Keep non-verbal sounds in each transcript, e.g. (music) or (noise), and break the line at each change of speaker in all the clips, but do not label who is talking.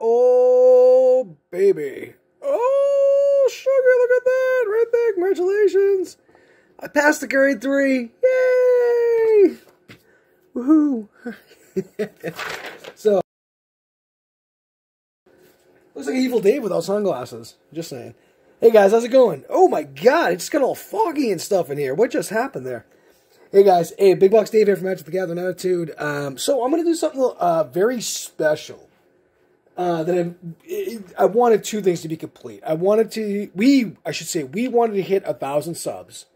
Oh, baby. Oh, sugar, look at that. Right there. Congratulations. I passed the grade three. Yay! Woohoo. (laughs) so, looks like Evil Dave without sunglasses. Just saying. Hey guys, how's it going? Oh my god, it just got all foggy and stuff in here. What just happened there? Hey guys, hey, Big Box Dave here from Magic the Gathering Attitude. Um, so I'm going to do something uh, very special. Uh, that I, I wanted two things to be complete. I wanted to, we, I should say, we wanted to hit a thousand subs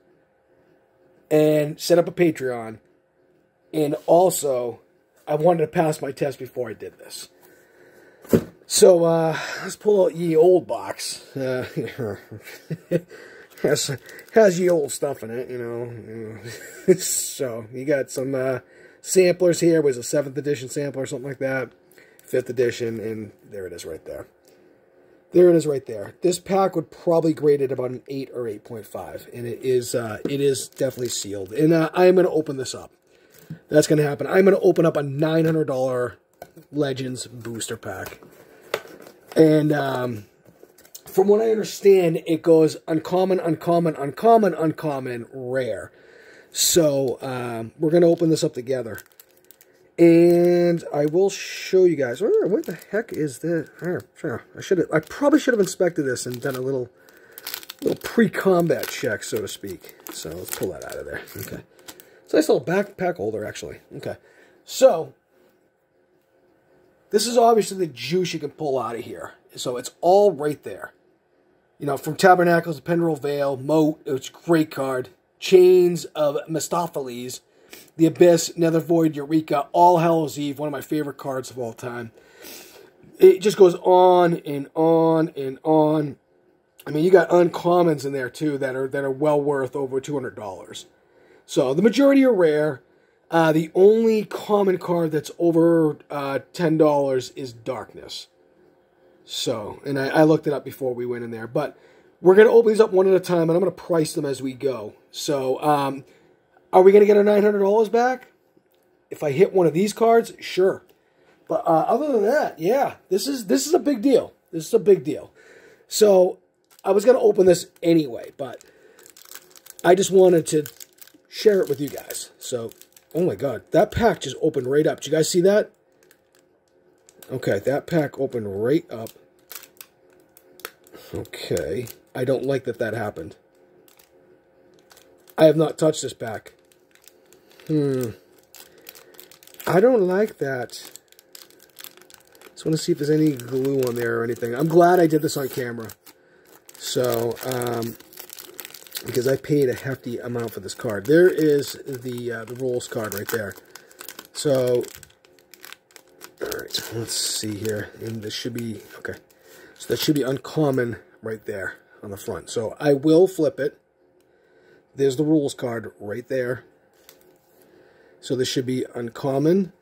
and set up a Patreon. And also, I wanted to pass my test before I did this. So, uh, let's pull out ye old box. Uh, (laughs) (laughs) has, has old stuff in it, you know. (laughs) so, you got some uh, samplers here. Was a 7th edition sampler or something like that. 5th edition, and there it is right there. There it is right there. This pack would probably grade it about an 8 or 8.5, and it is uh, it is definitely sealed. And uh, I'm going to open this up. That's going to happen. I'm going to open up a $900 Legends booster pack. And um, from what I understand, it goes uncommon, uncommon, uncommon, uncommon, rare. So um, we're going to open this up together. And I will show you guys. Where, what the heck is this? I should. I probably should have inspected this and done a little, little pre-combat check, so to speak. So let's pull that out of there. (laughs) Okay. It's a nice little backpack holder, actually. Okay. So this is obviously the juice you can pull out of here. So it's all right there. You know, from Tabernacles to Pendrell Vale, Moat, it's a great card. Chains of Mephistopheles, The Abyss, Nether Void, Eureka, All Hallows Eve, one of my favorite cards of all time. It just goes on and on and on. I mean, you got uncommons in there too that are that are well worth over two hundred dollars. So the majority are rare. Uh, the only common card that's over uh, $10 is Darkness. So, and I, I, looked it up before we went in there. But we're going to open these up one at a time, and I'm going to price them as we go. So, um, are we going to get our $900 back? If I hit one of these cards, sure. But uh, other than that, yeah, this is this is a big deal. This is a big deal. So, I was going to open this anyway, but I just wanted to share it with you guys. So, Oh my god, that pack just opened right up. Did you guys see that? Okay, that pack opened right up. Okay, I don't like that that happened. I have not touched this pack. Hmm. I don't like that. Just want to see if there's any glue on there or anything. I'm glad I did this on camera. So, um, because I paid a hefty amount for this card. There is the uh, the rules card right there. So, let's see here. And this should be, okay. So that should be uncommon right there on the front. So I will flip it. There's the rules card right there. So this should be uncommon,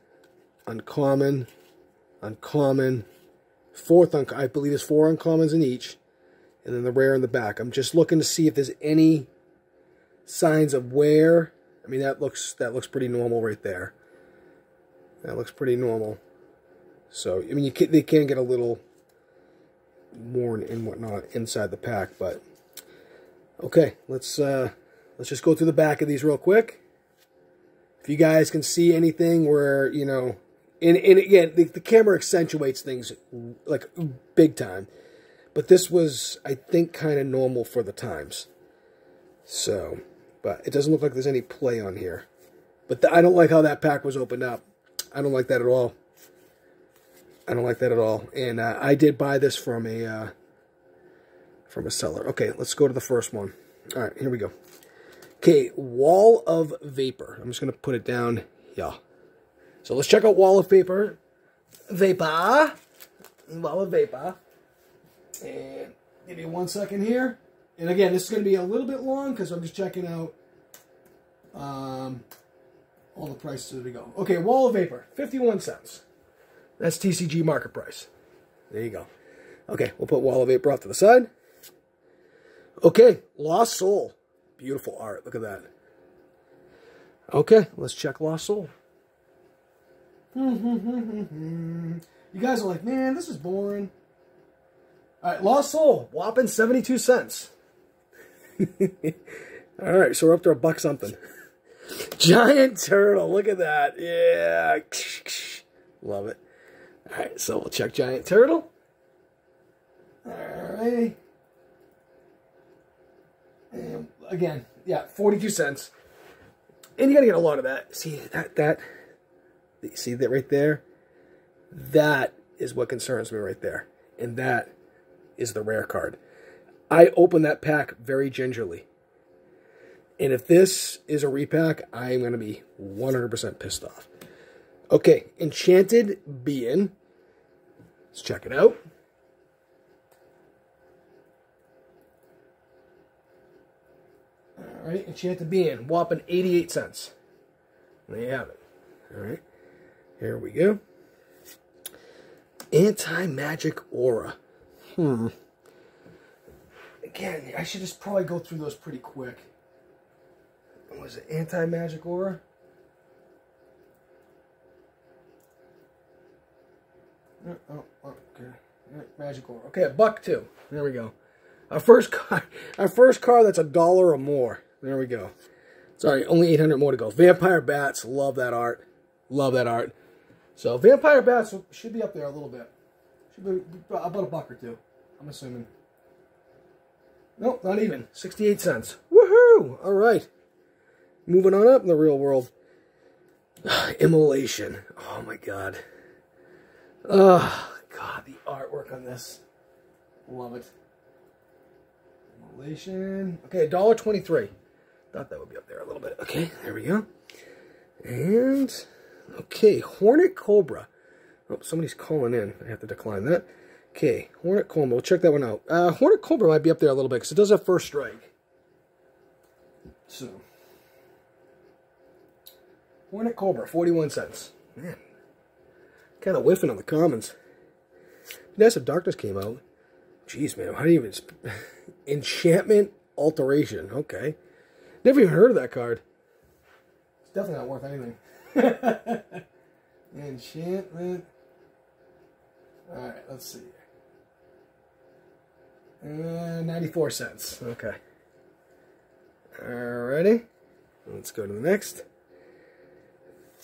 uncommon, uncommon, fourth, un I believe there's four uncommons in each and then the rare in the back. I'm just looking to see if there's any signs of wear. I mean, that looks that looks pretty normal right there. That looks pretty normal. So, I mean, you can, they can get a little worn and whatnot inside the pack, but okay, let's uh, let's just go through the back of these real quick. If you guys can see anything where you know, and and again, the, the camera accentuates things like big time. But this was, I think, kind of normal for the times. So, but it doesn't look like there's any play on here. But the, I don't like how that pack was opened up. I don't like that at all. I don't like that at all. And uh, I did buy this from a uh, from a seller. Okay, let's go to the first one. All right, here we go. Okay, Wall of Vapor. I'm just going to put it down. Yeah. So let's check out Wall of Vapor. Vapor. Wall of Vapor. And give me one second here. And again, this is going to be a little bit long because I'm just checking out um, all the prices as we go. Okay, Wall of Vapor, 51 cents. That's TCG market price. There you go. Okay, we'll put Wall of Vapor off to the side. Okay, Lost Soul. Beautiful art. Look at that. Okay, let's check Lost Soul. (laughs) you guys are like, man, this is boring. All right, Lost Soul, whopping 72 cents. (laughs) All right, so we're up to a buck something. (laughs) Giant turtle, look at that. Yeah. Love it. All right, so we'll check giant turtle. All right. And again, yeah, 42 cents. And you got to get a lot of that. See that that see that right there? That is what concerns me right there. And that is the rare card. I opened that pack very gingerly. And if this is a repack, I'm going to be 100% pissed off. Okay, Enchanted Being. Let's check it out. All right, Enchanted Being, whopping 88 cents. There you have it. All right, here we go. Anti-Magic Aura. Hmm. Again, I should just probably go through those pretty quick. Was it Anti-Magic Aura? Uh, oh, oh, okay. Magic Aura. Okay, a buck two. There we go. Our first car, (laughs) our first car that's a dollar or more. There we go. Sorry, only 800 more to go. Vampire Bats, love that art. Love that art. So Vampire Bats should be up there a little bit. Should be about a buck or two, I'm assuming. Nope, not even. 68 cents. Woohoo! All right. Moving on up in the real world. (sighs) Immolation. Oh my god. Oh god, the artwork on this. Love it. Immolation. Okay, $1.23. Thought that would be up there a little bit. Okay, there we go. And, okay, Hornet Cobra. Oh, somebody's calling in. I have to decline that. Okay, Hornet Cobra. We'll check that one out. Uh, Hornet Cobra might be up there a little bit because it does have first strike. So, Hornet Cobra, 41 cents. Man, kind of whiffing on the commons. Nice if Darkness came out. Jeez, man, how do you even... (laughs) Enchantment Alteration. Okay. Never even heard of that card. It's definitely not worth anything. (laughs) Enchantment. Alright, let's see. Uh, 94 cents. Okay. Alrighty. Let's go to the next.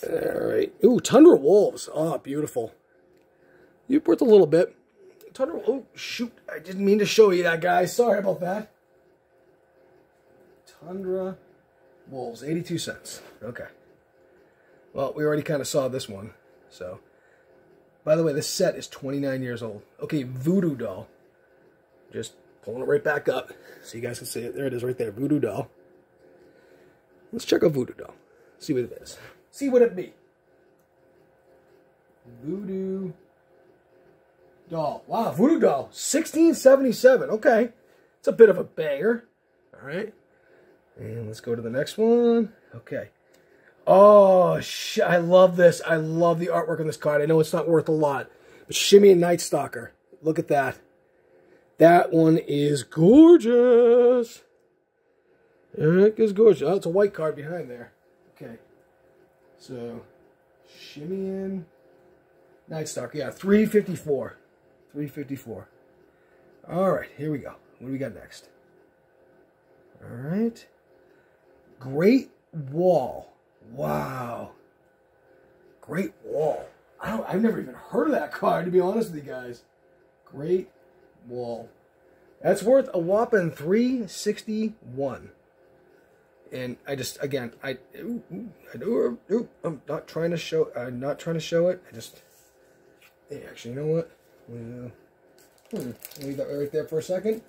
Alright. Ooh, Tundra Wolves. Oh, beautiful. You worth a little bit. Tundra. Oh, shoot. I didn't mean to show you that, guys. Sorry about that. Tundra Wolves, 82 cents. Okay. Well, we already kind of saw this one. So, by the way, this set is 29 years old. Okay, Voodoo Doll. Just pulling it right back up so you guys can see it. There it is right there, Voodoo Doll. Let's check out Voodoo Doll. See what it is. See what it be. Voodoo Doll. Wow, Voodoo Doll, 1677. Okay. It's a bit of a banger. All right. And let's go to the next one. Okay. Oh, sh I love this. I love the artwork on this card. I know it's not worth a lot. But Shimian Night Stalker. Look at that. That one is gorgeous. It is gorgeous. Oh, it's a white card behind there. So, Shimian Night Stalker. Yeah, 354. 354. All right, here we go. What do we got next? All right. Great Wall. Wow. Great Wall. I don't, I've never even heard of that (laughs) card, to be honest with you guys. Great Wall. That's worth a whopping 361 and I just again I I do I'm not trying to show I'm not trying to show it I just hey, actually you know what well, hmm, leave that right there for a second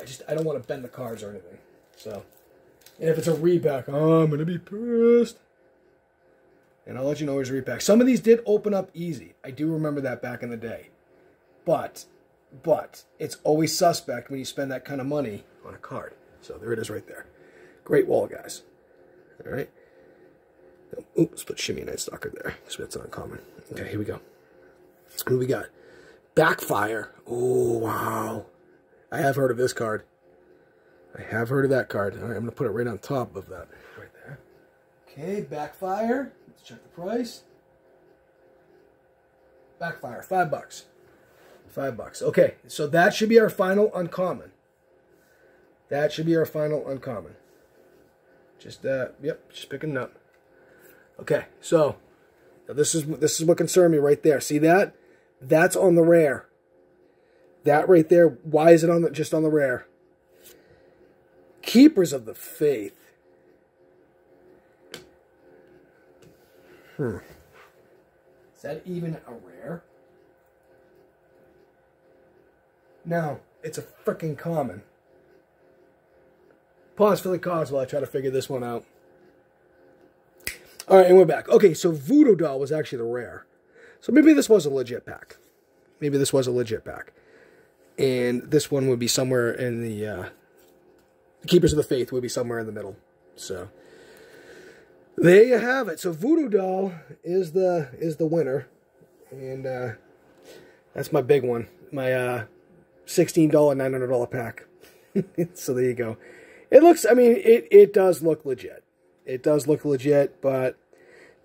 I just I don't want to bend the cards or anything so and if it's a repack, I'm to be pissed. And I'll let you know it's a repack. Some of these did open up easy. I do remember that back in the day. But, but, it's always suspect when you spend that kind of money on a card. So there it is right there. Great wall, guys. All right. Oops, put Shimian Night Stalker there because that's uncommon. Okay, here we go. What do we got? Backfire. Oh, wow. I have heard of this card. I have heard of that card. All right, I'm going to put it right on top of that. Right there. Okay, Backfire. Let's check the price. Backfire, five bucks. Five bucks. Okay, so that should be our final uncommon. That should be our final uncommon. Just uh, yep, just picking up. Okay, so this is this is what concerned me right there. See that? That's on the rare. That right there. Why is it on the just on the rare? Keepers of the faith. Hmm. Is that even a rare? No, it's a freaking common. Pause for the cause while I try to figure this one out. All right, and we're back. Okay, so Voodoo Doll was actually the rare. So maybe this was a legit pack. Maybe this was a legit pack. And this one would be somewhere in the... Uh, Keepers of the Faith would be somewhere in the middle. So there you have it. So Voodoo Doll is the is the winner, and uh, that's my big one. My uh, sixteen dollar nine hundred dollar pack. (laughs) so there you go. It looks. I mean, it it does look legit. It does look legit, but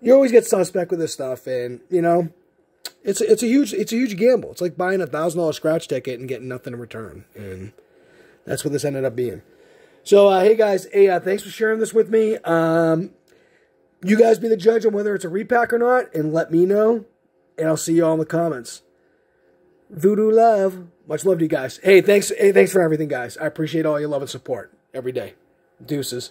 you always get suspect with this stuff, and you know, it's it's a huge it's a huge gamble. It's like buying a thousand dollar scratch ticket and getting nothing in return, and that's what this ended up being. So, uh, hey guys, hey, uh, thanks for sharing this with me. Um, you guys be the judge on whether it's a repack or not, and let me know. And I'll see you all in the comments. Voodoo love. Much love to you guys. Hey, thanks. Hey, thanks for everything, guys. I appreciate all your love and support every day. Deuces.